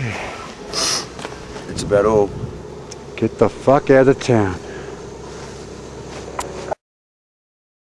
It's about all. Get the fuck out of town.